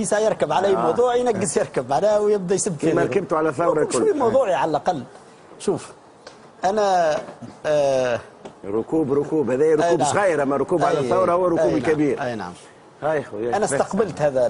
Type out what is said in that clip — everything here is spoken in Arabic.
كيسا يركب علي آه. موضوع ينقص يركب بعدها ويبدأ يسب في كيما ركبتوا على ثورة شوف كل. موضوعي على الأقل. شوف أنا آه ركوب ركوب. هذا ركوب نعم. صغير أما ركوب على الثورة هو ركوب نعم. كبير. أي نعم. هاي خويا أنا استقبلت هذا